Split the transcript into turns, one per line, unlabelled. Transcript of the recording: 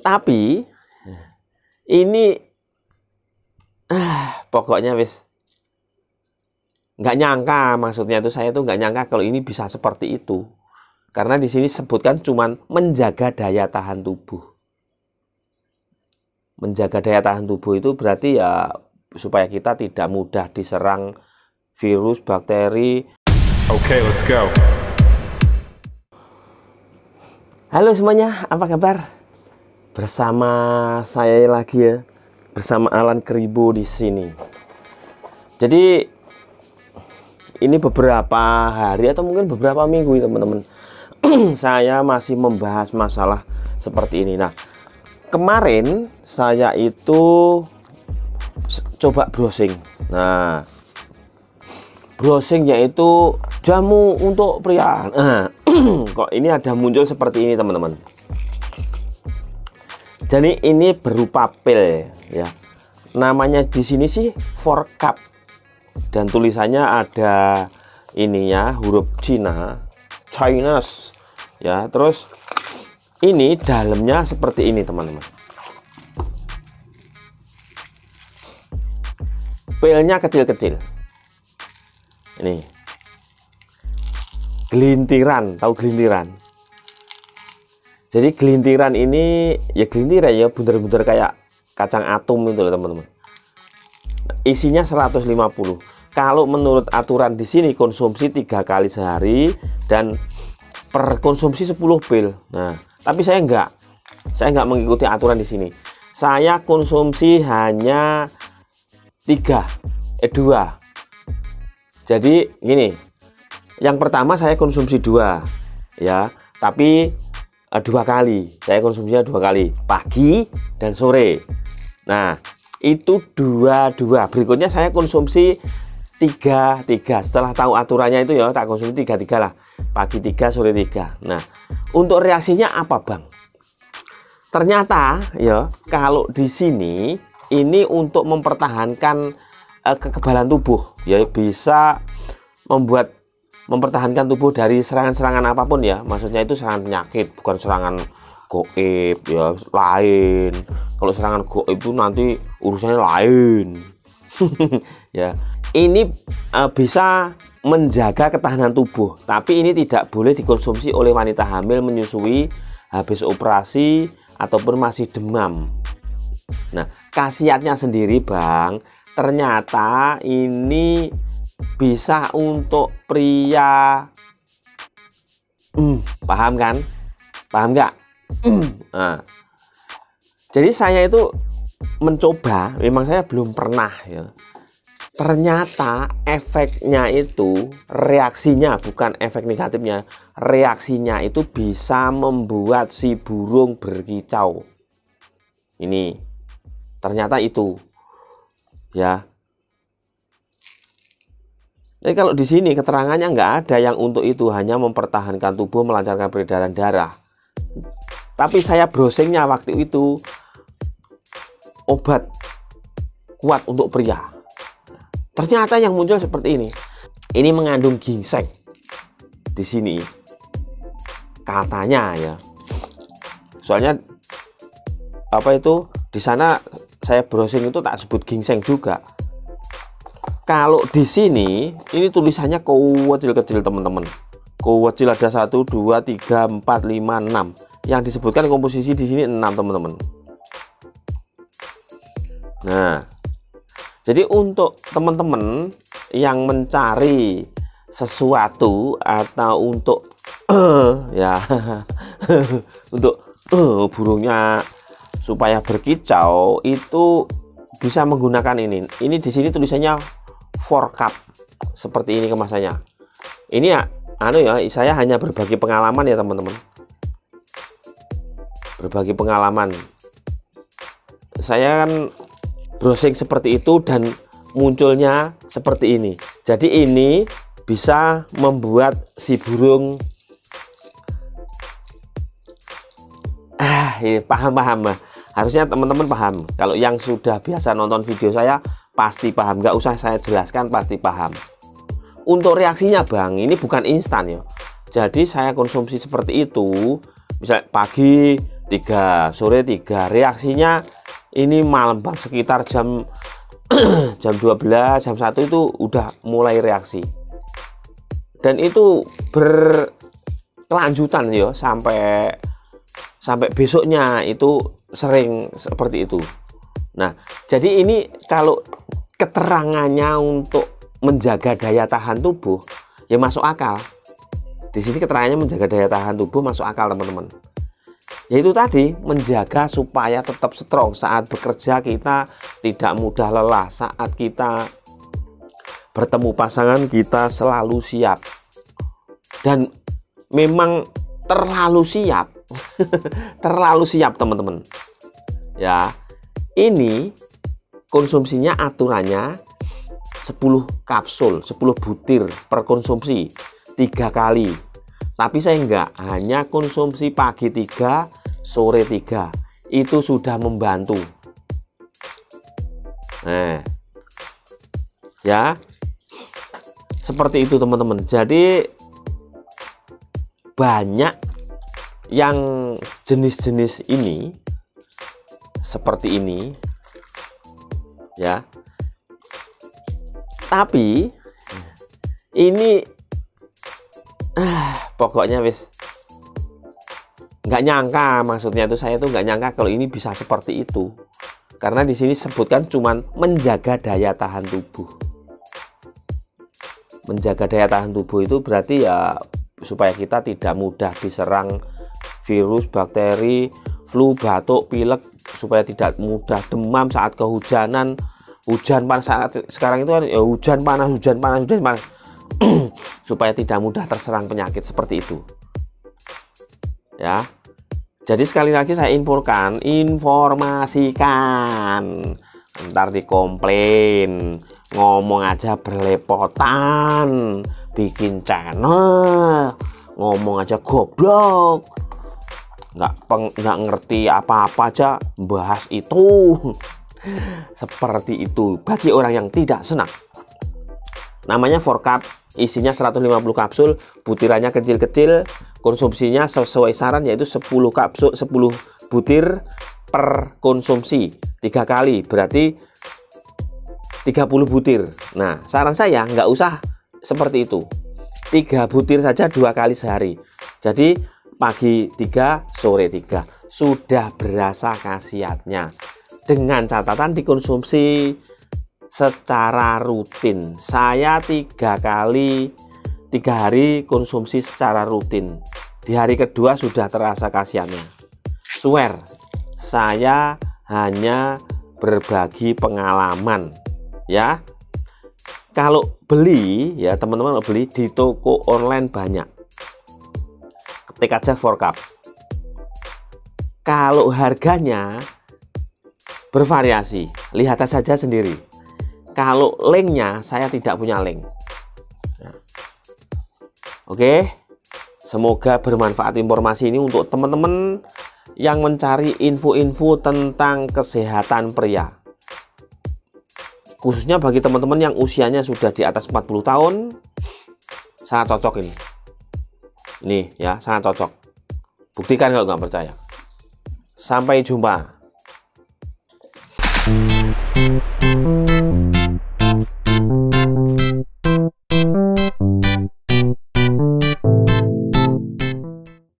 tapi ini ah pokoknya wis nggak nyangka maksudnya itu saya tuh nggak nyangka kalau ini bisa seperti itu karena di sini sebutkan cuman menjaga daya tahan tubuh menjaga daya tahan tubuh itu berarti ya supaya kita tidak mudah diserang virus bakteri
Okay, let's go.
Halo semuanya, apa kabar? Bersama saya lagi ya, bersama Alan Keribo di sini. Jadi ini beberapa hari atau mungkin beberapa minggu ya teman-teman. saya masih membahas masalah seperti ini. Nah, kemarin saya itu coba browsing. Nah, browsing yaitu jamu untuk pria. Nah, kok ini ada muncul seperti ini teman-teman. Jadi ini berupa pil ya. Namanya di sini sih for cup dan tulisannya ada ininya huruf Cina, Chinese ya. Terus ini dalamnya seperti ini teman-teman. Pilnya kecil-kecil. Ini gelintiran tahu gelintiran jadi gelintiran ini ya gelintiran ya bundar-bundar kayak kacang atom itu loh teman-teman. Isinya 150 kalau menurut aturan di sini konsumsi tiga kali sehari dan per konsumsi 10 pil nah tapi saya enggak saya enggak mengikuti aturan di sini. Saya konsumsi hanya tiga eh dua. Jadi gini yang pertama saya konsumsi dua ya. Tapi uh, dua kali. Saya konsumsinya dua kali. Pagi dan sore. Nah itu dua dua berikutnya saya konsumsi tiga tiga. Setelah tahu aturannya itu ya tak konsumsi tiga tiga lah. Pagi tiga sore tiga. Nah untuk reaksinya apa bang? Ternyata ya kalau di sini ini untuk mempertahankan uh, kekebalan tubuh. Ya bisa membuat mempertahankan tubuh dari serangan-serangan apa pun ya. Maksudnya itu serangan penyakit bukan serangan goib ya lain. Kalau serangan goib itu nanti urusannya lain. Ya. Ini uh, bisa menjaga ketahanan tubuh tapi ini tidak boleh dikonsumsi oleh wanita hamil menyusui habis operasi ataupun masih demam. Nah khasiatnya sendiri bang. Ternyata ini bisa untuk pria. Hmm, paham kan? Paham nggak? Hmm. nah, jadi saya itu mencoba memang saya belum pernah ya. Ternyata efeknya itu reaksinya bukan efek negatifnya reaksinya itu bisa membuat si burung berkicau. Ini. Ternyata itu. Ya jadi kalau di sini keterangannya nggak ada yang untuk itu hanya mempertahankan tubuh melancarkan peredaran darah. Tapi saya browsingnya waktu itu obat kuat untuk pria. Ternyata yang muncul seperti ini. Ini mengandung ginseng di sini. Katanya ya. Soalnya apa itu di sana saya browsing itu tak sebut ginseng juga kalau di sini ini tulisannya kecil-kecil teman-teman. Kecil ada 1 2 3 4 5 6 yang disebutkan komposisi di sini 6 teman-teman. Nah jadi untuk teman-teman yang mencari sesuatu atau untuk ya untuk uh, burungnya supaya berkicau itu bisa menggunakan ini. Ini di sini tulisannya 4 cup. Seperti ini kemasannya ini ya anu ya saya hanya berbagi pengalaman ya teman-teman. Berbagi pengalaman. Saya kan browsing seperti itu dan munculnya seperti ini. Jadi ini bisa membuat si burung ah ini paham paham harusnya teman-teman paham. Kalau yang sudah biasa nonton video saya pasti paham. Nggak usah saya jelaskan pasti paham. Untuk reaksinya bang ini bukan instan ya. Jadi saya konsumsi seperti itu misal pagi tiga sore tiga reaksinya ini malam bang sekitar jam jam 12 jam 1 itu udah mulai reaksi. Dan itu berkelanjutan ya sampai sampai besoknya itu sering seperti itu nah jadi ini kalau keterangannya untuk menjaga daya tahan tubuh ya masuk akal. Di sini keterangannya menjaga daya tahan tubuh masuk akal teman-teman. Yaitu tadi menjaga supaya tetap strong saat bekerja kita tidak mudah lelah saat kita bertemu pasangan kita selalu siap. Dan memang terlalu siap terlalu siap teman-teman. Ya ini konsumsinya aturannya 10 kapsul 10 butir per konsumsi tiga kali. Tapi saya enggak hanya konsumsi pagi 3 sore 3 itu sudah membantu. Nah ya. Seperti itu teman-teman. Jadi banyak yang jenis-jenis ini seperti ini ya. Tapi ini ah, pokoknya wis nggak nyangka maksudnya itu saya tuh nggak nyangka kalau ini bisa seperti itu. Karena di sini sebutkan cuman menjaga daya tahan tubuh. Menjaga daya tahan tubuh itu berarti ya supaya kita tidak mudah diserang virus bakteri flu batuk pilek supaya tidak mudah demam saat kehujanan. Hujan panas saat sekarang itu kan ya hujan panas hujan panas hujan panas. Supaya tidak mudah terserang penyakit seperti itu. Ya. Jadi sekali lagi saya infokan informasikan. Ntar dikomplain ngomong aja berlepotan bikin channel ngomong aja goblok nggak peng, nggak ngerti apa-apa aja bahas itu. Seperti itu. Bagi orang yang tidak senang. Namanya 4 cup isinya 150 kapsul. Butirannya kecil-kecil. Konsumsinya sesuai saran yaitu 10 kapsul 10 butir per konsumsi. Tiga kali berarti 30 butir. Nah saran saya nggak usah seperti itu. Tiga butir saja dua kali sehari. Jadi pagi tiga sore tiga. Sudah berasa khasiatnya. Dengan catatan dikonsumsi secara rutin. Saya tiga kali tiga hari konsumsi secara rutin. Di hari kedua sudah terasa kasihannya swear saya hanya berbagi pengalaman ya. Kalau beli ya teman-teman beli di toko online banyak ketik aja for cup. Kalau harganya bervariasi lihat saja sendiri. Kalau linknya saya tidak punya link. Nah. oke semoga bermanfaat informasi ini untuk teman-teman yang mencari info-info tentang kesehatan pria. Khususnya bagi teman-teman yang usianya sudah di atas 40 tahun sangat cocok ini ini ya sangat cocok. Buktikan kalau nggak percaya. Sampai jumpa